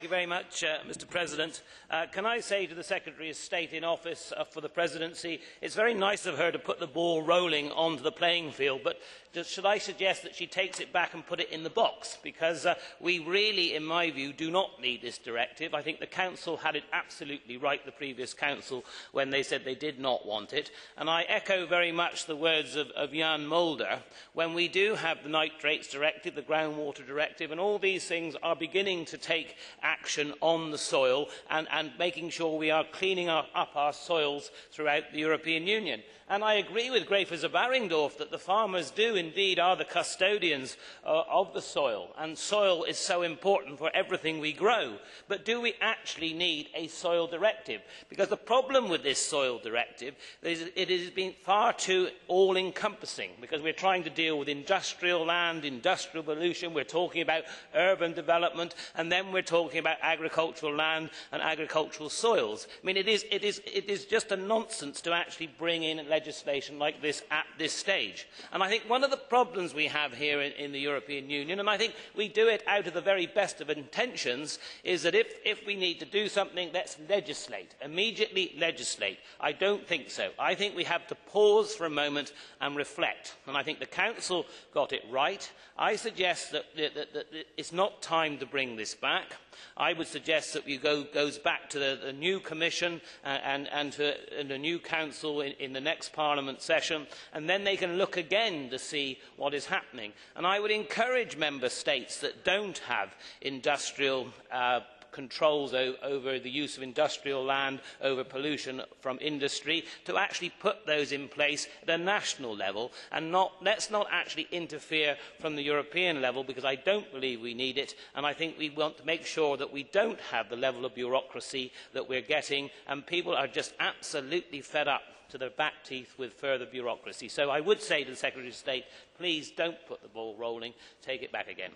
Thank you very much, uh, Mr President. Uh, can I say to the Secretary of State in office uh, for the presidency, it's very nice of her to put the ball rolling onto the playing field, but just, should I suggest that she takes it back and put it in the box? Because uh, we really, in my view, do not need this directive. I think the Council had it absolutely right, the previous Council, when they said they did not want it. And I echo very much the words of, of Jan Mulder. When we do have the Nitrates Directive, the Groundwater Directive, and all these things are beginning to take action on the soil and, and making sure we are cleaning up our soils throughout the European Union. And I agree with Graefe zu Baringdorf that the farmers do indeed are the custodians uh, of the soil, and soil is so important for everything we grow. But do we actually need a soil directive? Because the problem with this soil directive is it has been far too all-encompassing, because we're trying to deal with industrial land, industrial pollution, we're talking about urban development, and then we're talking talking about agricultural land and agricultural soils. I mean, it is, it, is, it is just a nonsense to actually bring in legislation like this at this stage. And I think one of the problems we have here in, in the European Union, and I think we do it out of the very best of intentions, is that if, if we need to do something, let's legislate, immediately legislate. I don't think so. I think we have to pause for a moment and reflect. And I think the Council got it right. I suggest that, that, that, that it's not time to bring this back. I would suggest that we go goes back to the, the new Commission uh, and, and, to, and a new Council in, in the next Parliament session, and then they can look again to see what is happening. And I would encourage Member States that don't have industrial uh, controls over the use of industrial land, over pollution from industry, to actually put those in place at a national level and not, let's not actually interfere from the European level because I don't believe we need it and I think we want to make sure that we don't have the level of bureaucracy that we're getting and people are just absolutely fed up to their back teeth with further bureaucracy. So I would say to the Secretary of State, please don't put the ball rolling, take it back again.